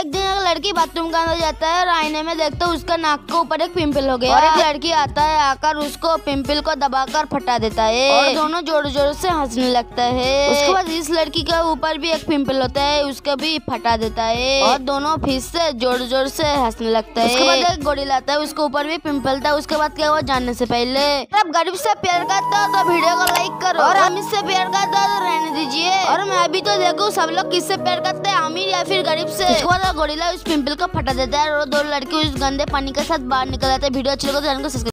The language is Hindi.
एक दिन एक लड़की बाथरूम का अंदर जाता है और आईने में देखता है उसका नाक के ऊपर एक पिंपल हो गया और एक लड़की आता है आकर उसको पिंपल को दबाकर फटा देता है। और दोनों ज़ोर ज़ोर से हंसने लगता है। उसके बाद इस लड़की के ऊपर भी एक पिंपल होता है उसको भी फटा देता है। और दोनों फिर से ज़ोर ज़ोर से हंसने लगता है। उसके बाद एक गोड़ी लाता है उसके ऊपर भी पिंपल था उसके बाद क्या हुआ जानने से पहले। आप गरीब से प्यार करते हो तो वीडियो को लाइक करो। और हम इससे प्यार करते हो तो रहने दीजिए। और मैं अभी तो देखूँ, सब लोग किससे प्यार करते हैं, अमीर या फिर गरीब से? गोरिला उस पिंपल को फटा देता है और दो लड़के उस गंदे पानी के साथ बाहर निकल जाते हैं। वीडियो अच्छी लगे तो चैनल को